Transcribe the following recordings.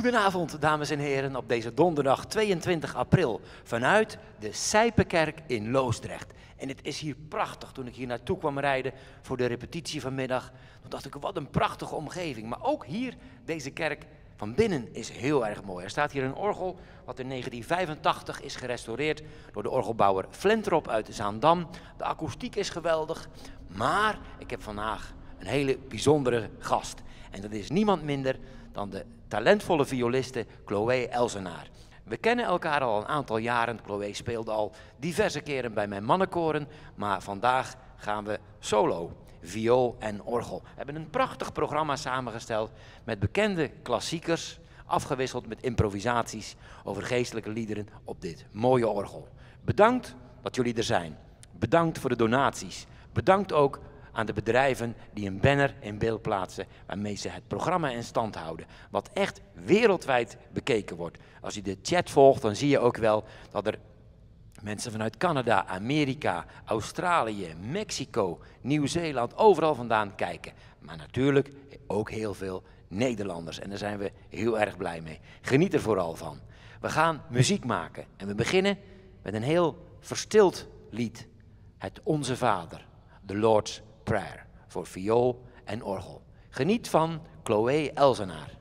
Goedenavond, dames en heren, op deze donderdag 22 april vanuit de Sijpenkerk in Loosdrecht. En het is hier prachtig. Toen ik hier naartoe kwam rijden voor de repetitie vanmiddag, toen dacht ik, wat een prachtige omgeving. Maar ook hier, deze kerk van binnen is heel erg mooi. Er staat hier een orgel wat in 1985 is gerestaureerd door de orgelbouwer Flentrop uit Zaandam. De akoestiek is geweldig, maar ik heb vandaag een hele bijzondere gast. En dat is niemand minder dan de talentvolle violiste Chloé Elzenaar. We kennen elkaar al een aantal jaren. Chloé speelde al diverse keren bij mijn mannenkoren, maar vandaag gaan we solo, viool en orgel. We hebben een prachtig programma samengesteld met bekende klassiekers, afgewisseld met improvisaties over geestelijke liederen op dit mooie orgel. Bedankt dat jullie er zijn. Bedankt voor de donaties. Bedankt ook aan de bedrijven die een banner in beeld plaatsen waarmee ze het programma in stand houden. Wat echt wereldwijd bekeken wordt. Als je de chat volgt, dan zie je ook wel dat er mensen vanuit Canada, Amerika, Australië, Mexico, Nieuw-Zeeland, overal vandaan kijken. Maar natuurlijk ook heel veel Nederlanders en daar zijn we heel erg blij mee. Geniet er vooral van. We gaan muziek maken en we beginnen met een heel verstild lied. Het Onze Vader, The Lord's Prayer, voor viool en orgel. Geniet van Chloé Elzenaar.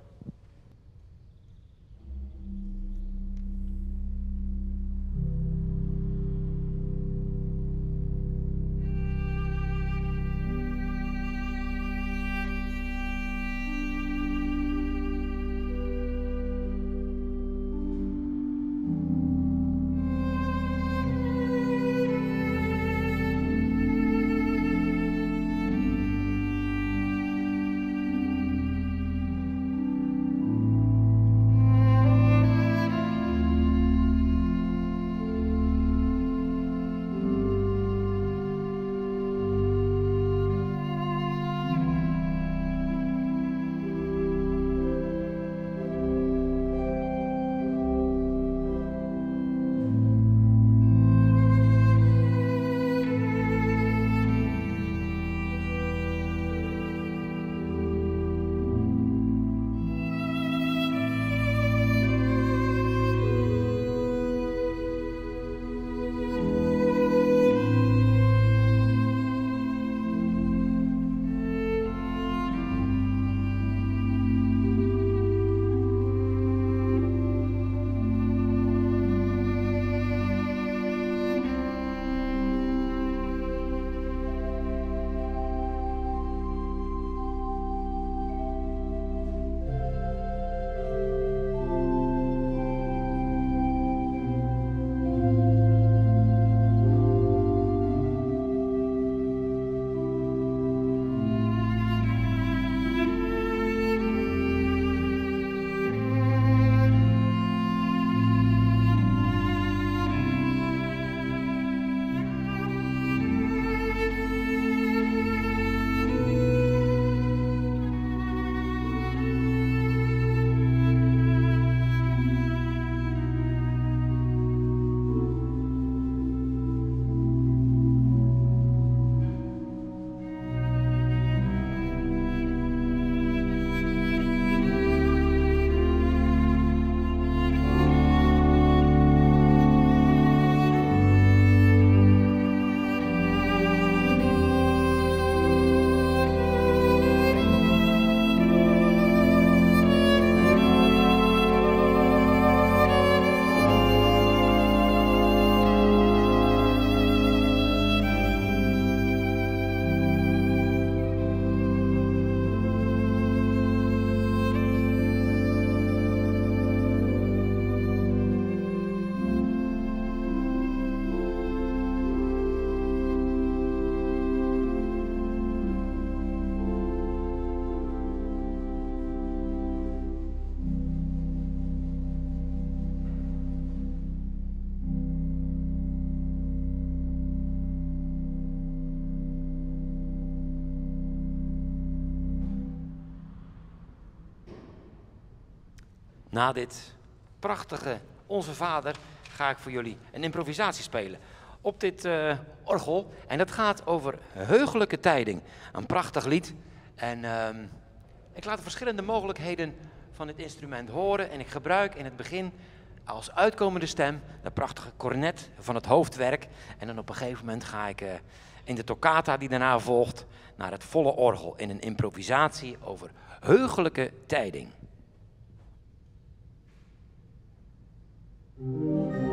Na dit prachtige Onze Vader ga ik voor jullie een improvisatie spelen op dit uh, orgel. En dat gaat over heugelijke tijding. Een prachtig lied. En uh, ik laat verschillende mogelijkheden van het instrument horen. En ik gebruik in het begin als uitkomende stem de prachtige cornet van het hoofdwerk. En dan op een gegeven moment ga ik eh, in de toccata die daarna volgt naar het volle orgel in een improvisatie over heugelijke tijding. Música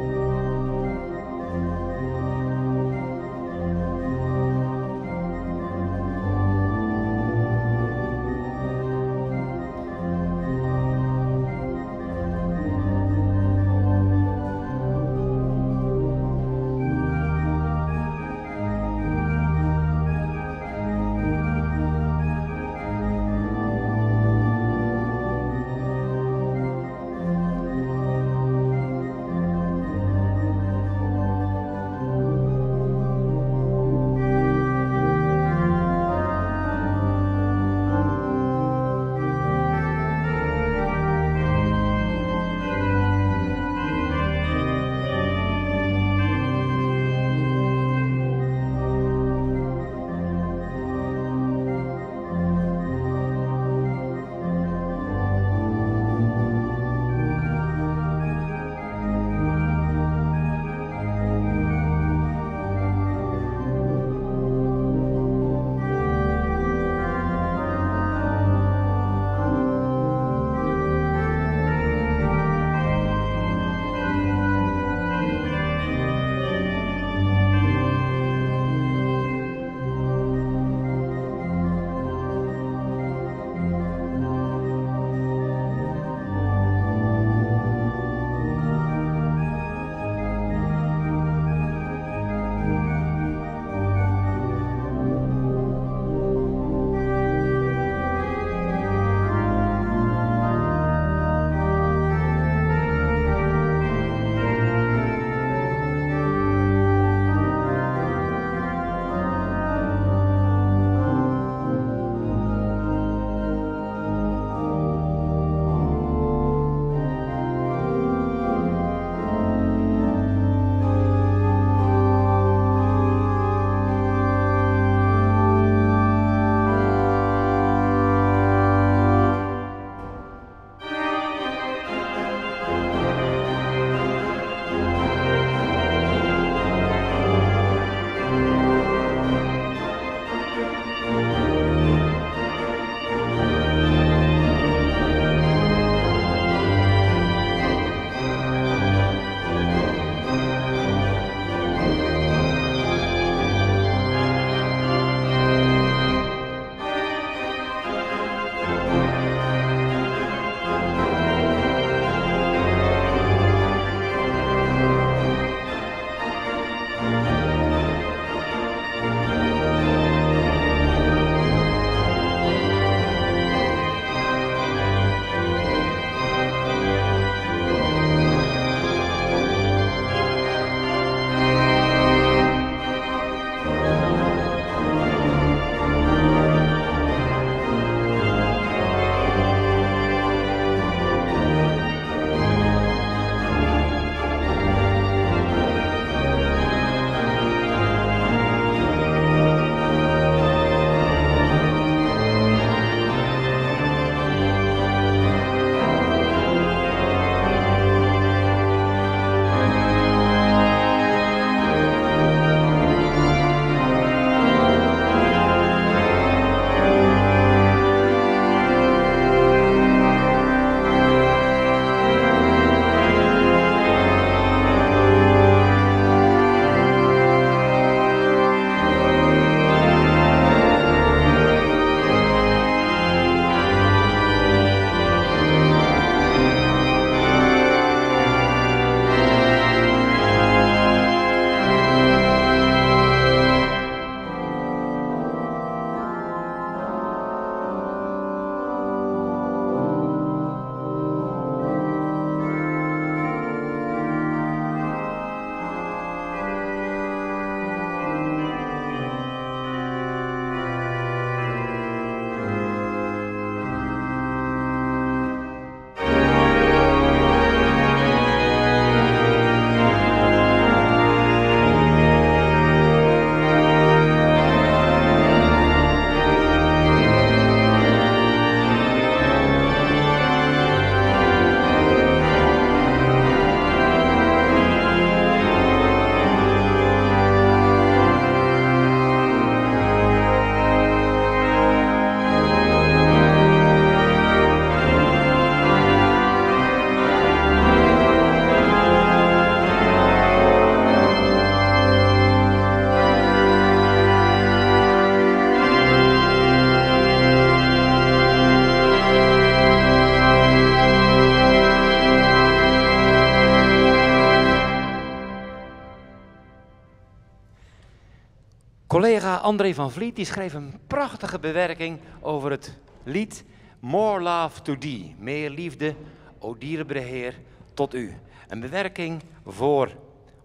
André van Vliet die schreef een prachtige bewerking over het lied More Love to Thee. Meer liefde, o dierbare Heer, tot u. Een bewerking voor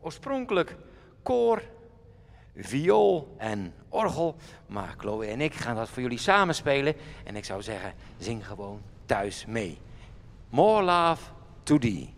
oorspronkelijk koor, viool en orgel. Maar Chloe en ik gaan dat voor jullie samen spelen. En ik zou zeggen, zing gewoon thuis mee. More Love to Thee.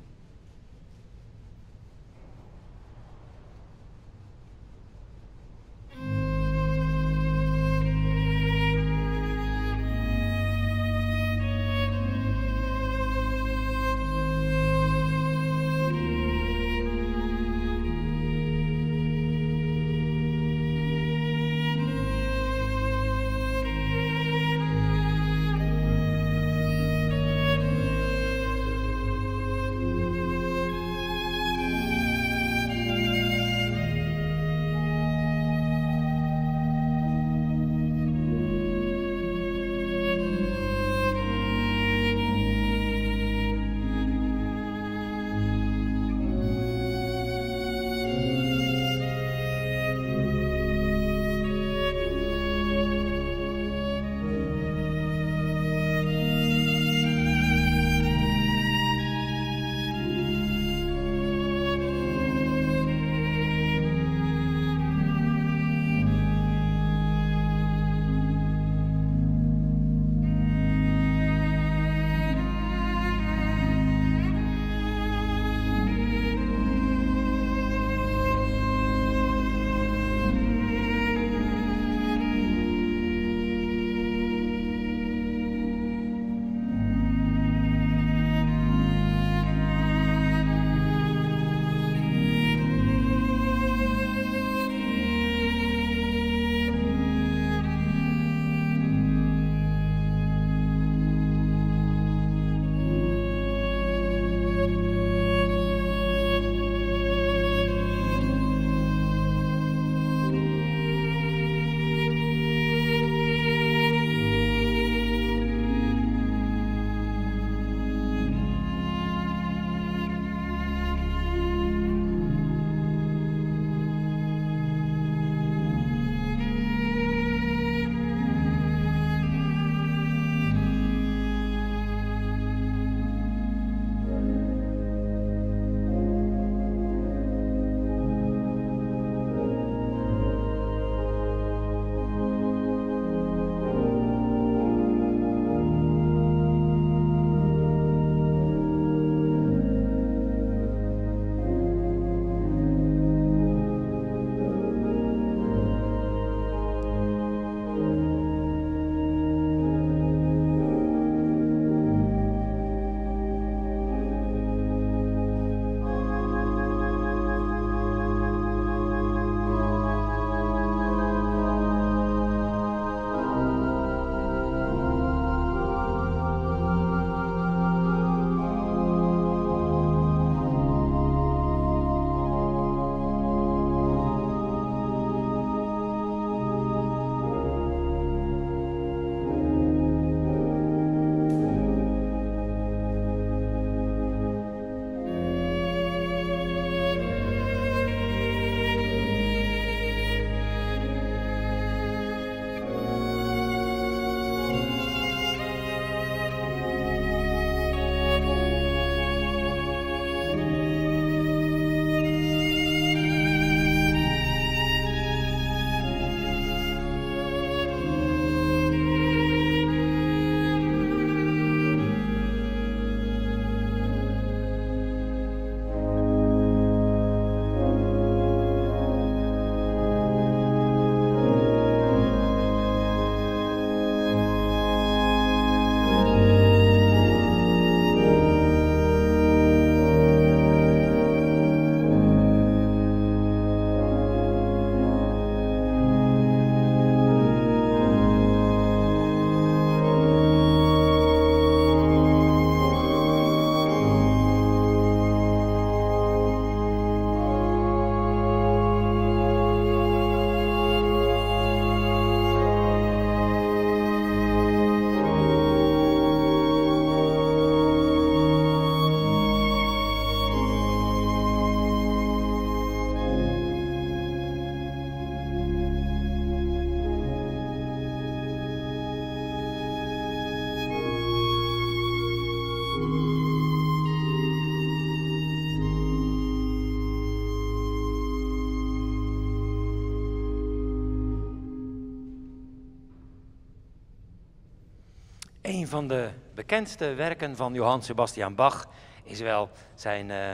Een van de bekendste werken van Johann Sebastian Bach is wel zijn uh,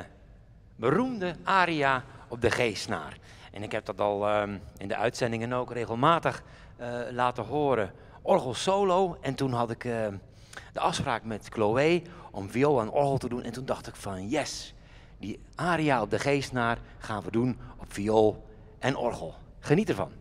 beroemde aria op de G-snaar. En ik heb dat al uh, in de uitzendingen ook regelmatig uh, laten horen. Orgel solo. En toen had ik uh, de afspraak met Chloe om viool en orgel te doen. En toen dacht ik van yes, die aria op de G-snaar gaan we doen op viool en orgel. Geniet ervan.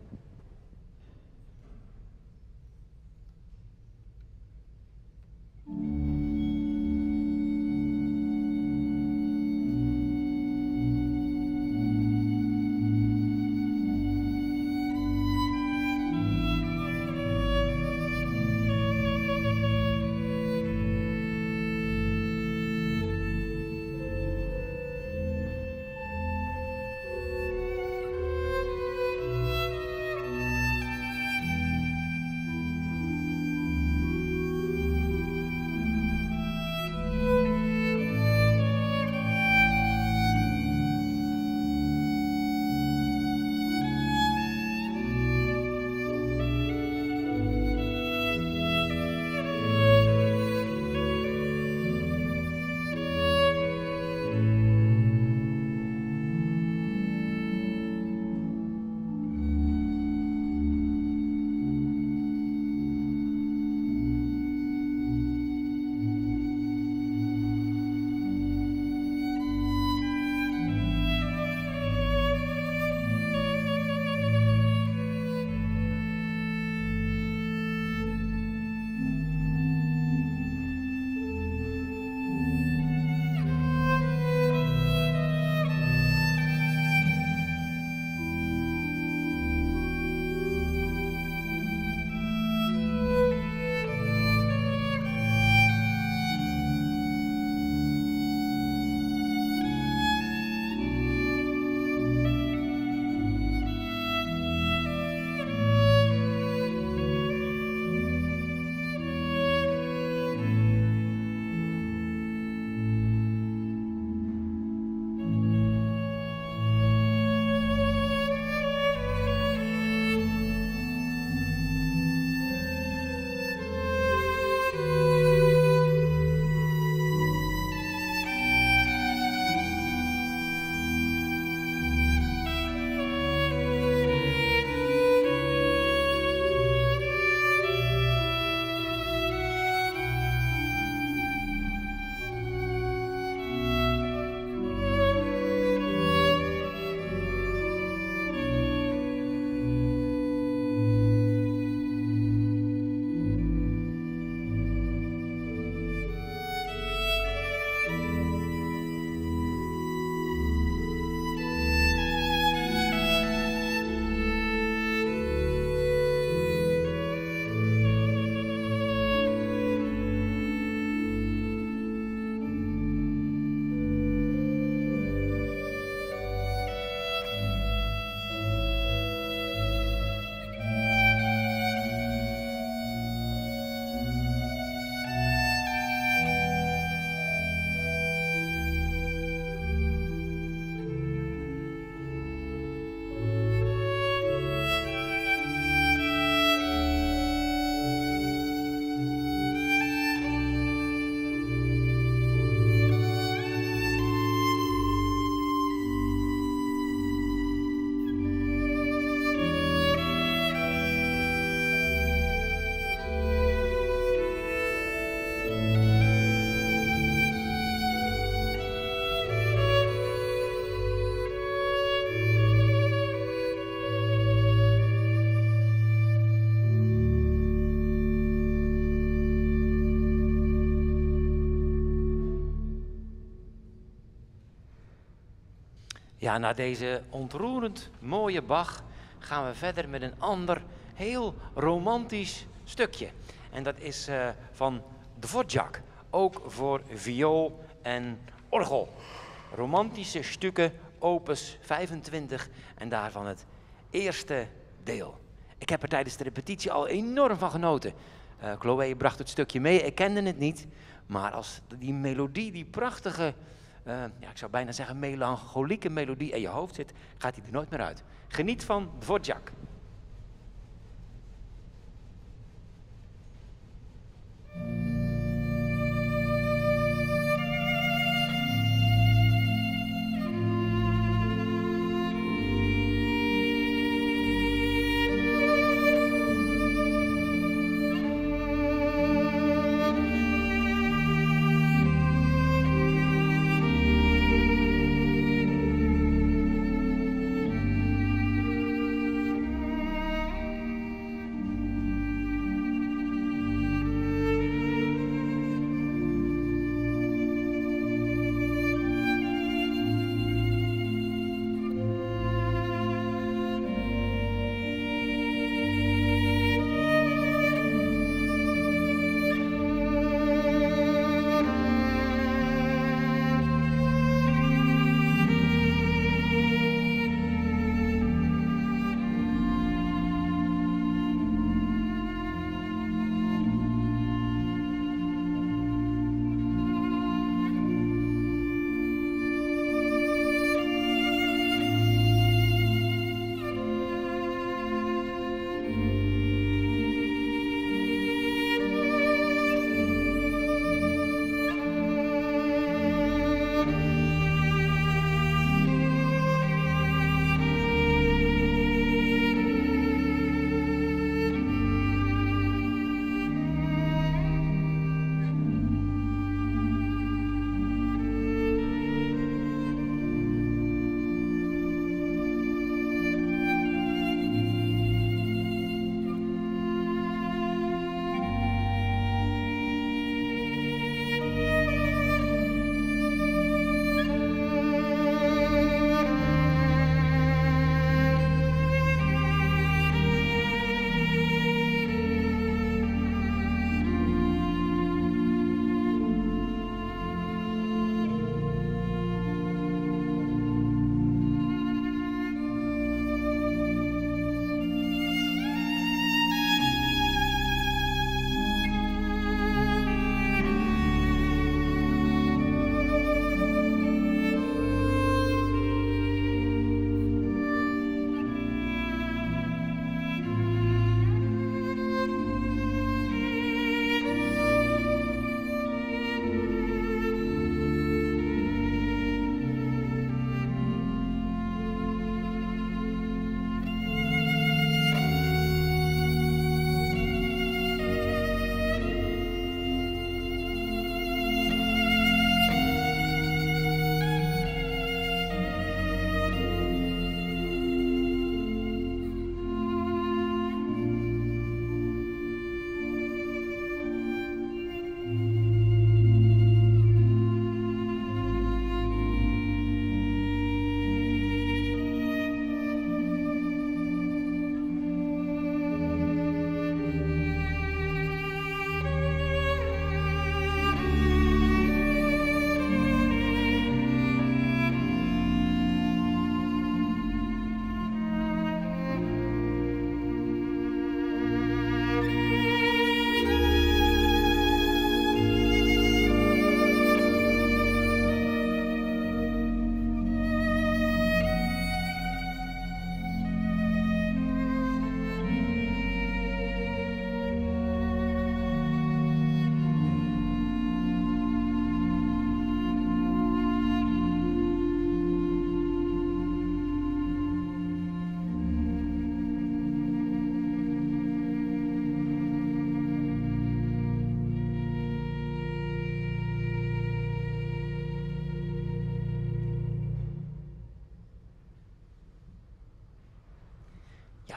Na deze ontroerend mooie Bach gaan we verder met een ander heel romantisch stukje. En dat is uh, van Dvorak, ook voor viool en orgel. Romantische stukken, opus 25 en daarvan het eerste deel. Ik heb er tijdens de repetitie al enorm van genoten. Uh, Chloe bracht het stukje mee, ik kende het niet. Maar als die melodie, die prachtige uh, ja, ik zou bijna zeggen, melancholieke melodie in je hoofd zit, gaat hij er nooit meer uit. Geniet van Dvorak.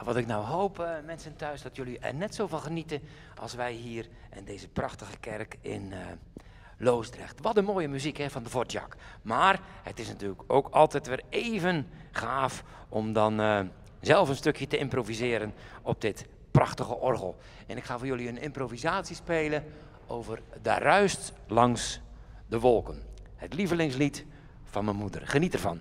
Wat ik nou hoop, eh, mensen thuis, dat jullie er net zo van genieten als wij hier in deze prachtige kerk in eh, Loosdrecht. Wat een mooie muziek hè, van de Vodjak. Maar het is natuurlijk ook altijd weer even gaaf om dan eh, zelf een stukje te improviseren op dit prachtige orgel. En ik ga voor jullie een improvisatie spelen over Daar ruist langs de wolken. Het lievelingslied van mijn moeder. Geniet ervan.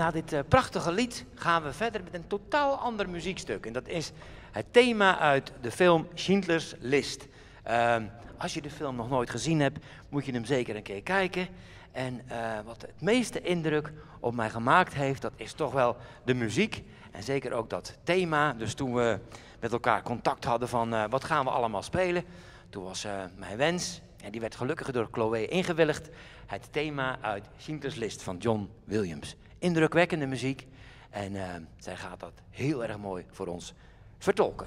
Na dit eh, prachtige lied gaan we verder met een totaal ander muziekstuk. En dat is het thema uit de film Schindler's List. Ehm, als je de film nog nooit gezien hebt, moet je hem zeker een keer kijken. En eh, wat het meeste indruk op mij gemaakt heeft, dat is toch wel de muziek. En zeker ook dat thema. Dus toen we met elkaar contact hadden van uh, wat gaan we allemaal spelen. Toen was mijn wens, en die werd gelukkig door Chloe ingewilligd, het thema uit Schindler's List van John Williams. Indrukwekkende muziek en uh, zij gaat dat heel erg mooi voor ons vertolken.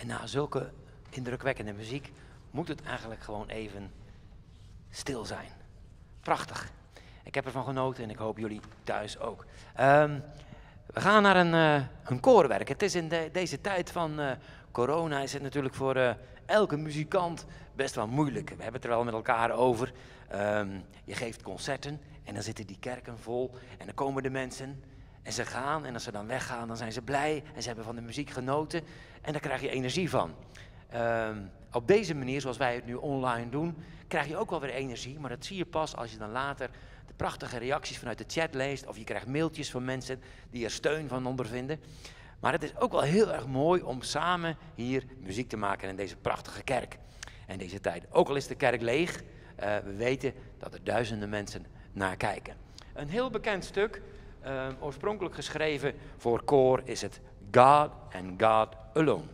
En na zulke indrukwekkende muziek moet het eigenlijk gewoon even stil zijn. Prachtig. Ik heb ervan genoten en ik hoop jullie thuis ook. Ehm, we gaan naar een, uh, een koorwerk. Het is in deze tijd van uh, corona is het natuurlijk voor uh, elke muzikant best wel moeilijk. We hebben het er wel met elkaar over. Um, je geeft concerten en dan zitten die kerken vol en dan komen de mensen en ze gaan en als ze dan weggaan dan zijn ze blij en ze hebben van de muziek genoten en daar krijg je energie van. Um, op deze manier, zoals wij het nu online doen, krijg je ook wel weer energie, maar dat zie je pas als je dan later de prachtige reacties vanuit de chat leest of je krijgt mailtjes van mensen die er steun van ondervinden. Maar het is ook wel heel erg mooi om samen hier muziek te maken in deze prachtige kerk. En deze tijd. Ook al is de kerk leeg, uh, we weten dat er duizenden mensen naar kijken. Een heel bekend stuk, uh, oorspronkelijk geschreven voor koor, is het God and God Alone.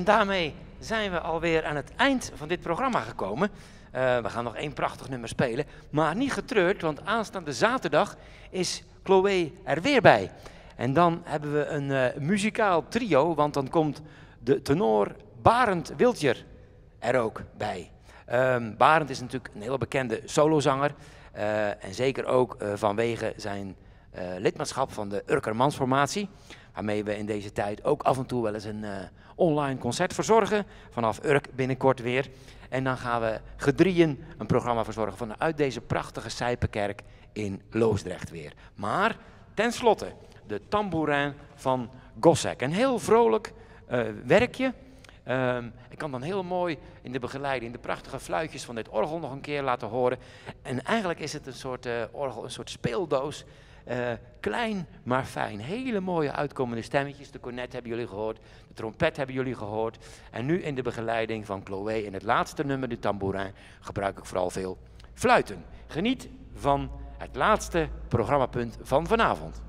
En daarmee zijn we alweer aan het eind van dit programma gekomen. Eh, we gaan nog één prachtig nummer spelen. Maar niet getreurd, want aanstaande zaterdag is Chloe er weer bij. En dan hebben we een uh, muzikaal trio, want dan komt de tenor Barend Wildjer er ook bij. Um, Barend is natuurlijk een hele bekende solozanger. Uh, en zeker ook vanwege zijn lidmaatschap van de Urkermansformatie. Waarmee we in deze tijd ook af en toe wel eens een online concert verzorgen. Vanaf Urk binnenkort weer. En dan gaan we gedrieën een programma verzorgen vanuit deze prachtige Sijpenkerk in Loosdrecht weer. Maar tenslotte de tamboerijn van Gossek. Een heel vrolijk uh, werkje. Um, ik kan dan heel mooi in de begeleiding de prachtige fluitjes van dit orgel nog een keer laten horen. En eigenlijk is het een soort uh, orgel, een soort speeldoos uh, klein maar fijn. Hele mooie uitkomende stemmetjes. De cornet hebben jullie gehoord. De trompet hebben jullie gehoord. En nu in de begeleiding van Chloé in het laatste nummer, de tambourin, gebruik ik vooral veel fluiten. Geniet van het laatste programmapunt van vanavond.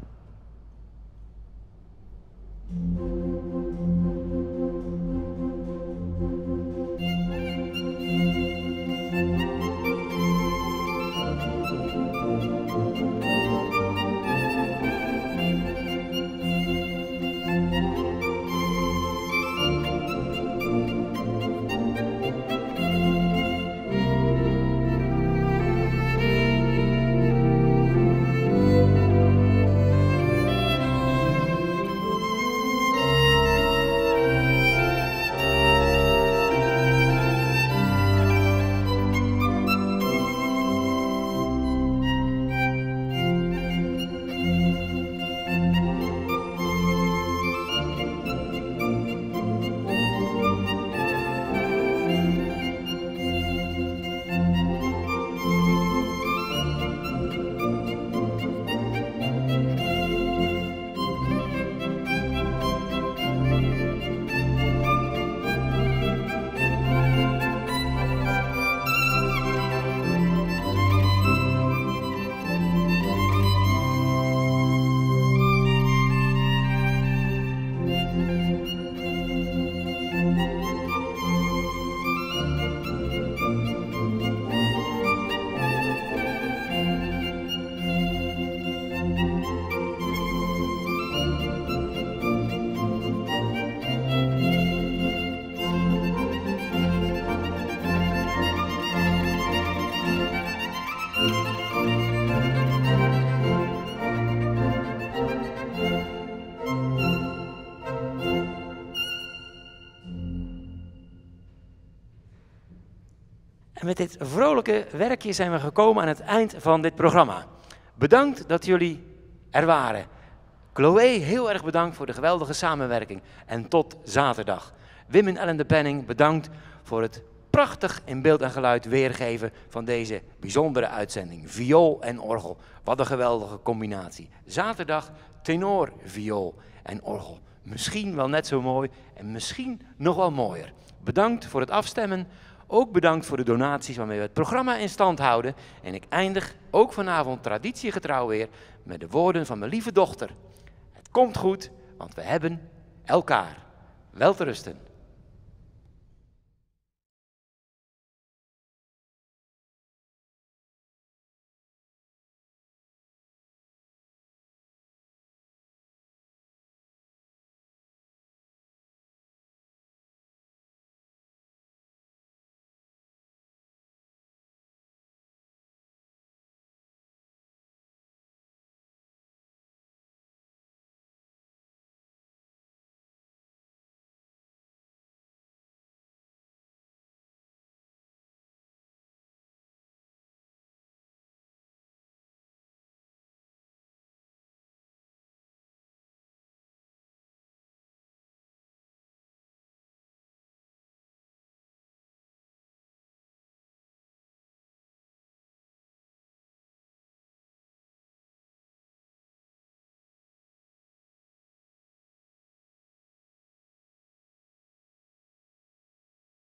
Met dit vrolijke werkje zijn we gekomen aan het eind van dit programma. Bedankt dat jullie er waren. Chloe, heel erg bedankt voor de geweldige samenwerking. En tot zaterdag. Wim en Ellen de Penning, bedankt voor het prachtig in beeld en geluid weergeven van deze bijzondere uitzending. Viool en orgel. Wat een geweldige combinatie. Zaterdag tenor, viool en orgel. Misschien wel net zo mooi en misschien nog wel mooier. Bedankt voor het afstemmen. Ook bedankt voor de donaties waarmee we het programma in stand houden. En ik eindig ook vanavond traditiegetrouw weer met de woorden van mijn lieve dochter. Het komt goed, want we hebben elkaar. Wel te rusten.